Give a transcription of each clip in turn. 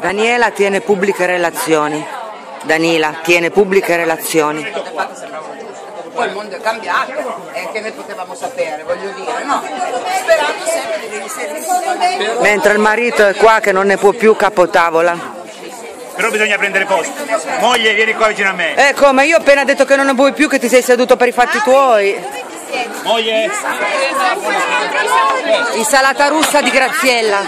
Daniela tiene pubbliche relazioni. Danila tiene pubbliche relazioni. Poi il mondo è cambiato e che ne potevamo sapere, voglio dire, no? Sperando sempre di. Mentre il marito è qua che non ne può più capotavola. Però bisogna prendere posto. Moglie, vieni qua vicino a me. Ecco, ma io ho appena detto che non ne vuoi più, che ti sei seduto per i fatti tuoi. Moglie. Insalata russa di Graziella.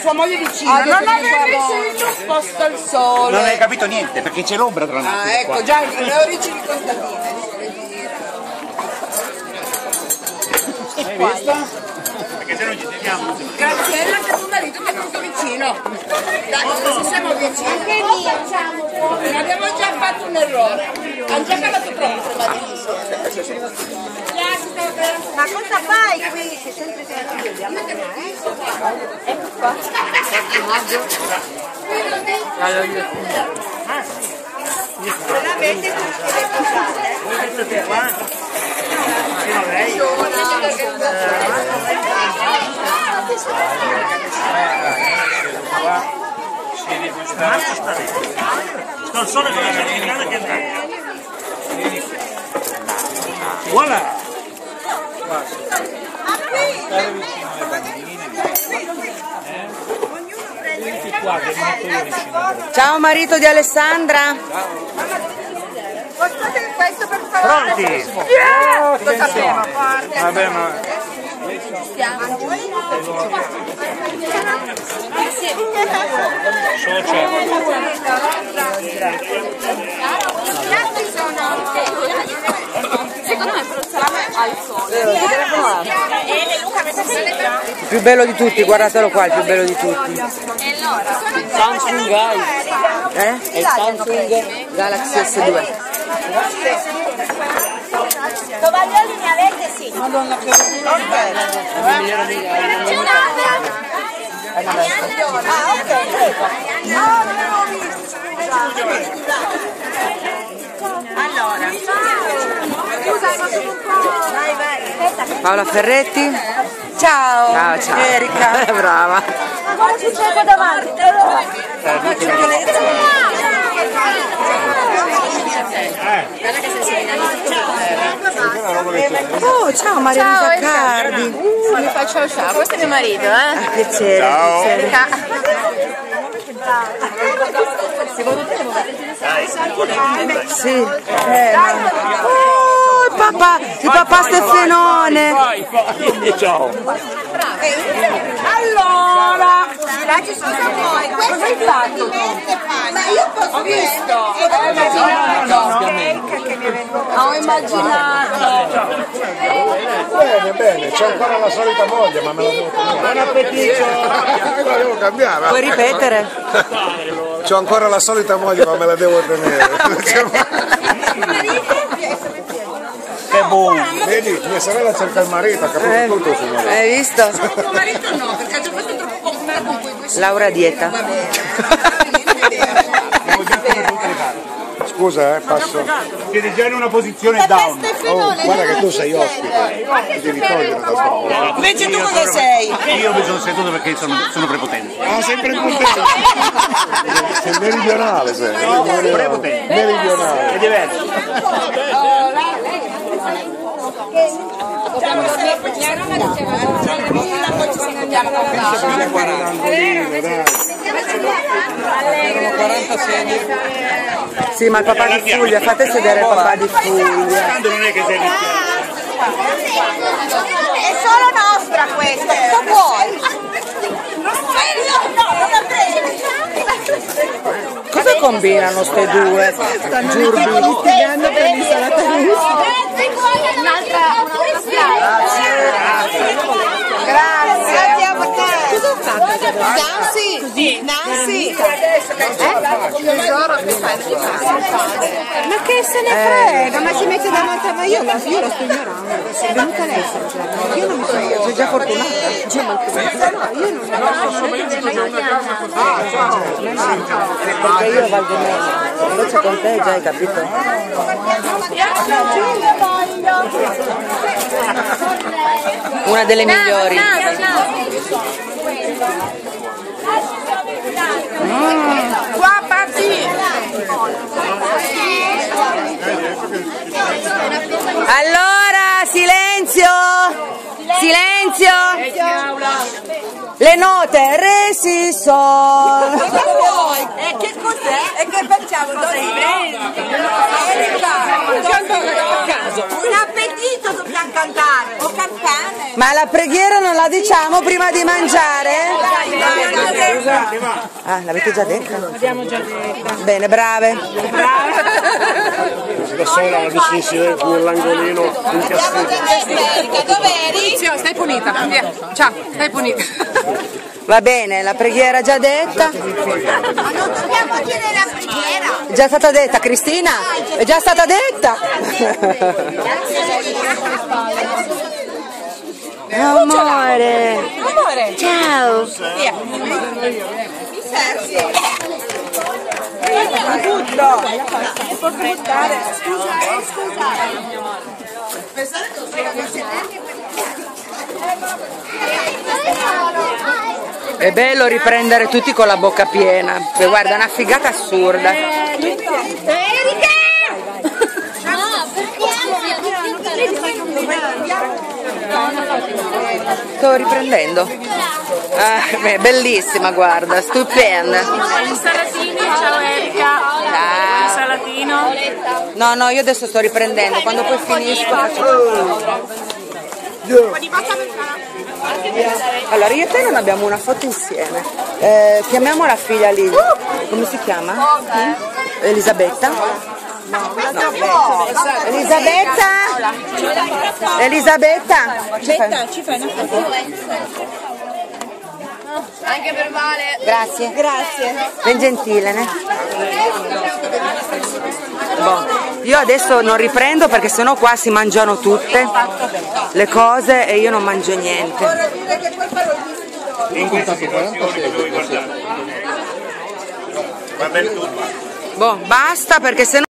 Sua moglie vicina, non aveva visto un posto al sole. Non hai capito niente perché c'è l'ombra tra Ah, noi. ecco, già le origini contadine. Hai visto? Perché se non ci teniamo. Graziella che tuo marito che è molto vicino. Dai, se siamo vicini. Ne abbiamo già fatto un errore. Hanno già parlato troppo prima di insieme. Ma cosa fai qui? Sei sempre sempre Ecco qua. Veramente tutte le posate? Sto solo con la certificata che andate. Voilà. Ciao marito di Alessandra. Portate questo per favore. Pronti? Lo sapevo, forte. Vabbè, ma Secondo me però il salame al sole. E Luca mi Il più bello di tutti, guardatelo qua, il più bello di tutti. E allora? Samsung Eh? È Samsung Galaxy S2. Tovaglioli ne avete sì. Madonna che Ah, ok, prego. Ah, non l'avevo visto. Allora. Scusa, un po'. Vai, vai. Aspetta. Paola Ferretti. Ciao. Ciao, ciao. Erika. Brava. Ma cosa succede davanti? Oh, ciao Maria Ciao, Luisa Cardi. Mi faccio ciao, questo è mio marito, eh? Piacere, Ciao. piacere. Sì. Eh, oh, papà, il papà Stefenone. Ciao. Allora, ci sono voi. Cosa hai fatto? Ma io posso Ho visto. Ho immaginato. Ho immaginato. Bene, bene, c'è ancora la solita moglie, ma me la devo cambiare. Buon appetito. La devo cambiare. Puoi ripetere? C'ho ancora la solita moglie, ma me la devo tenere. Buono. Vedi, mia sorella cerca il marito, ha capito Eh, tutto, signore. hai visto? Tuo marito no, perché ha già fatto troppo complimento con quei due Laura Dieta. Scusa, eh, passo. Siete già in una posizione down. Oh, guarda che tu sei ospite. Ti devi togliere da sta Invece tu cosa sei? Io mi sono seduto perché sono, sono prepotente. Ah, sempre contento. Sei meridionale, sei. Prepotente. Meridionale. È diverso. Poi ci sentiamo con Sì, ma il papà di Fulvia, fate sedere il papà di Fulvia. Tanto non è che sei. È solo nostra questa. Cosa vuoi? No, non la prendi. Cosa combinano ste due? Giurbi. litigando per l'insalata russa. Un'altra, un'altra Nancy, Nancy. Ma che se ne frega, ma si mette davanti a me, io, la- io la sto ignorando. È venuta lei. Io non mi sono Sei già fortunata. Perché io valgo meno. Invece con te già hai capito. Una delle migliori. Qua parti! Allora! Silenzio! Le note, re, si, sol. E che cos'è? E che facciamo? Erika, un appetito dobbiamo cantare. O campane. Ma la preghiera non la diciamo prima di mangiare? Ah, l'avete già detta? L'abbiamo già detta. Bene, brave. Da sola la vicini nell'angolino in castigo. Erika, dov'eri? Stai punita, via. Ciao, stai punita. Va bene, la preghiera già detta. Ma non dobbiamo dire la preghiera. È già stata detta, Cristina? È già stata detta. Amore. Amore. Ciao. Tutto. Può buttare. Scusa, scusa. È bello riprendere tutti con la bocca piena. Guarda, è una figata assurda. Sto riprendendo. Ah, beh, bellissima, guarda, stupenda. Ciao Erika. Salatino. No, no, io adesso sto riprendendo, quando poi finisco faccio... Allora, io e te non abbiamo una foto insieme. Eh, chiamiamo la figlia lì. Come si chiama? Elisabetta? No. Elisabetta? Elisabetta? Ci fai- Ci fai una foto? Anche per Vale. Grazie. Grazie. Ben gentile, ne? Boh, io adesso non riprendo perché sennò qua si mangiano tutte le cose e io non mangio niente. In questa situazione Va bene tutto. Boh, basta perché sennò